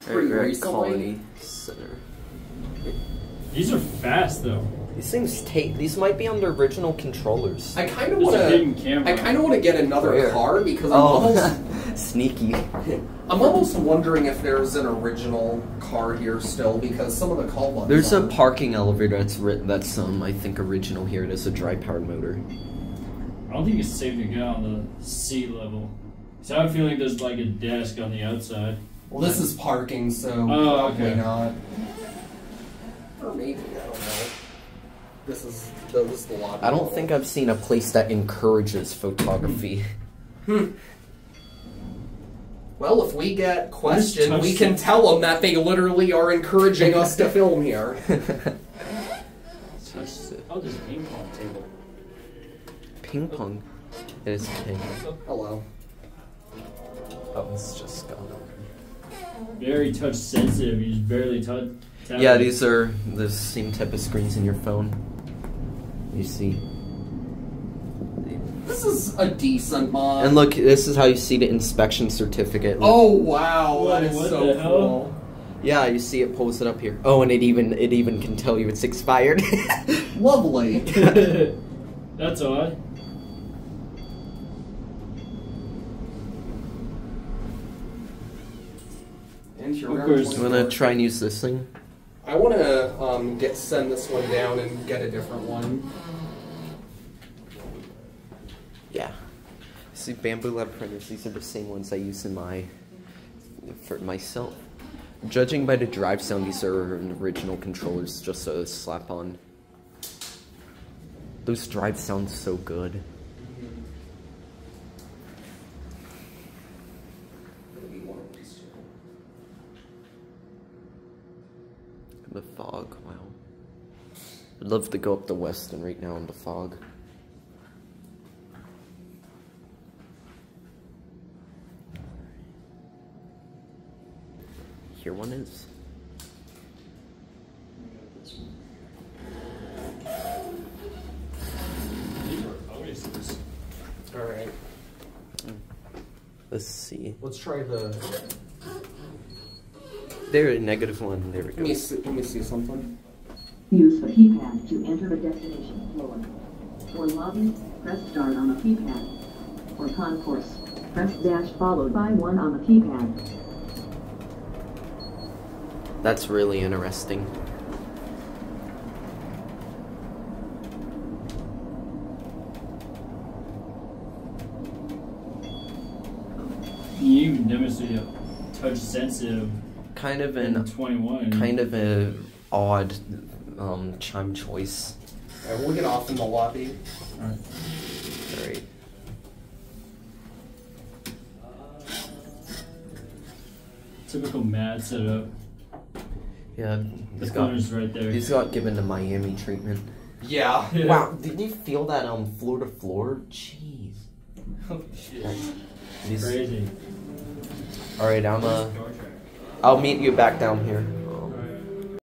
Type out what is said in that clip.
Pretty Right, right, recently. Colony Center. These are fast though. These things take. These might be on the original controllers. I kind of want to. I kind of want to get another Where? car because I'm almost. Oh, sneaky. I'm almost wondering if there's an original car here still because some of the call buttons. There's a parking elevator that's writ- that's um I think original here. It is a dry powered motor. I don't think it's safe to get on the sea level. So I have a feeling there's like a desk on the outside. Well, this is parking, so Oh, probably okay. not. Or maybe I don't know. This is this is the lobby. I don't think I've seen a place that encourages photography. Hmm. Well, if we get questioned, we can it. tell them that they literally are encouraging us to film here. Touch Oh, there's a ping pong table. Ping pong. It is ping. Hello. Oh, it's just gone. Very touch sensitive. You just barely touch. tap Yeah, it. these are the same type of screens in your phone. You see. This is a decent mod. And look, this is how you see the inspection certificate. Oh wow, Whoa, that is what so the hell? cool. Yeah, you see it pulls it up here. Oh, and it even it even can tell you it's expired. Lovely. That's odd. And your Of course. you wanna try and use this thing? I want to um, get send this one down and get a different one. Yeah. See, Bambu Lab printers. These are the same ones I use in my for myself. Judging by the drive sound, these are original controllers, just a slap on. Those drives sound so good. The fog, wow. I'd love to go up to Westin right now in the fog. Here one is. All right, Let's see. let's try the. There, negative one. There we go. Let me see, let me see something. Use the keypad to enter a destination floor. For lobby, press start on the keypad. For concourse, press dash followed by 1 on the keypad. That's really interesting. You even demonstrated a touch sensitive Kind of an 21. kind of a odd um, chime choice. All right, we'll get off in the lobby. Alright. All right. Typical MAD setup. Yeah, The he's got right there. he's got given the Miami treatment. Yeah. Yeah. Wow, did you feel that um floor to floor? Jeez. Oh, shit. These- Crazy. All right, I'm uh, Star Trek. I'll meet you back down here.